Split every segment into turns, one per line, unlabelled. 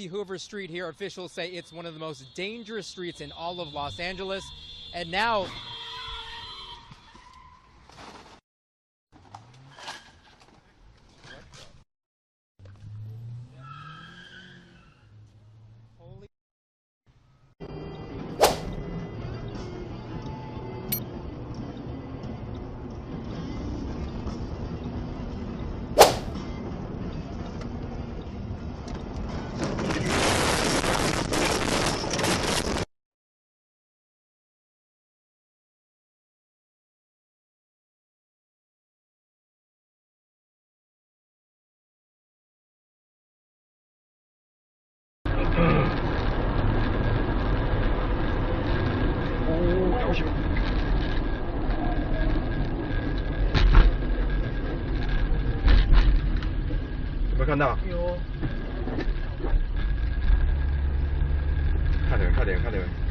see Hoover Street here. Officials say it's one of the most dangerous streets in all of Los Angeles. And now
看到吗？有，快点，快点，快点。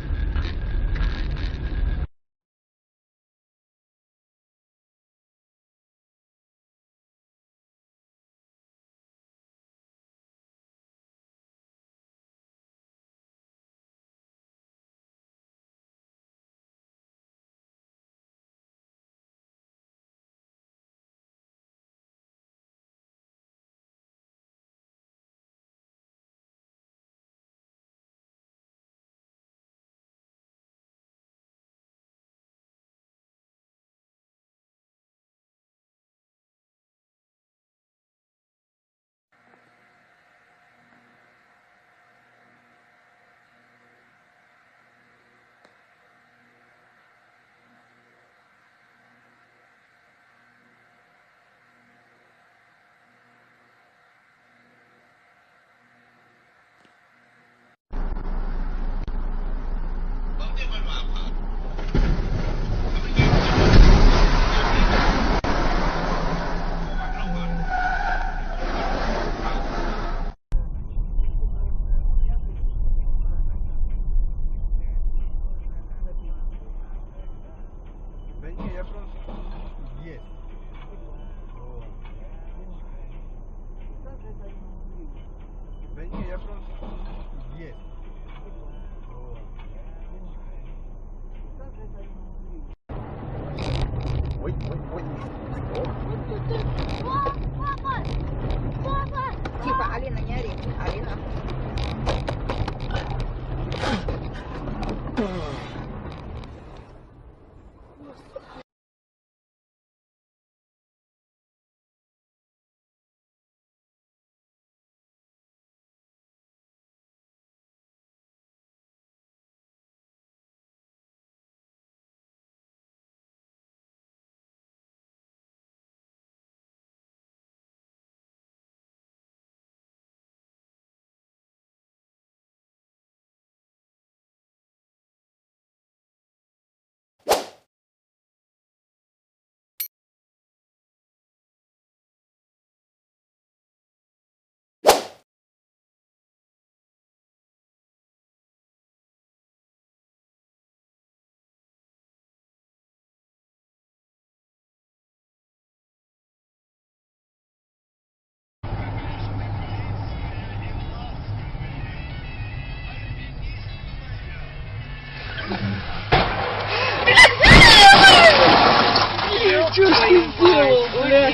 Ой, ой, ой.
Типа, Алина, не ори. Алина.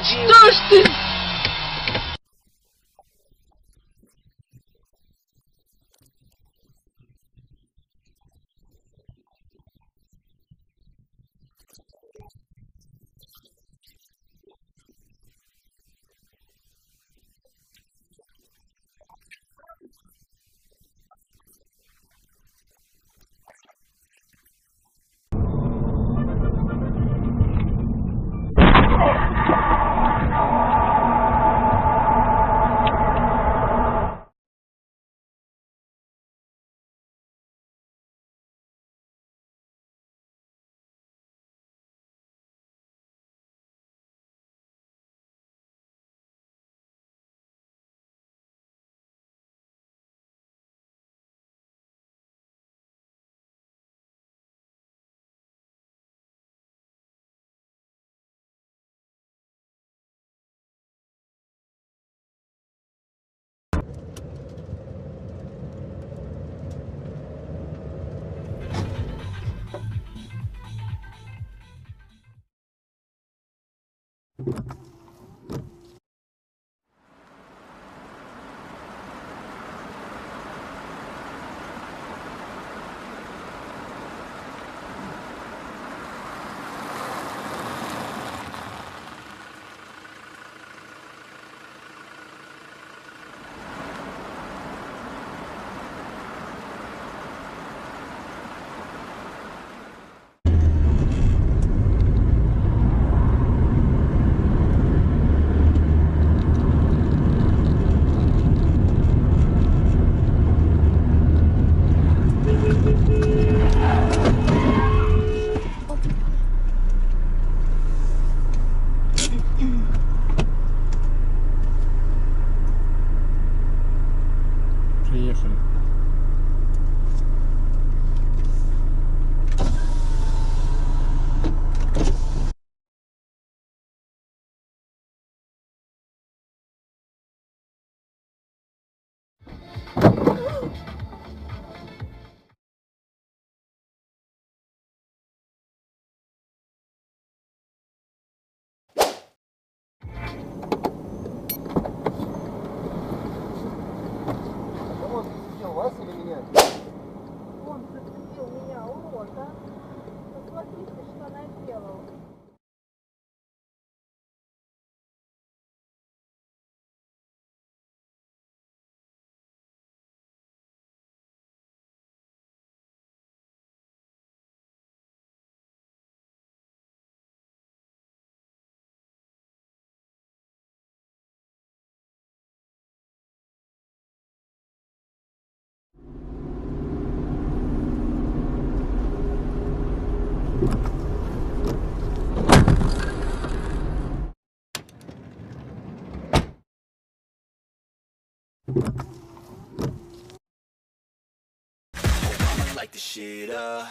Toż
Приехали.
when I feel old.
Like the shit up.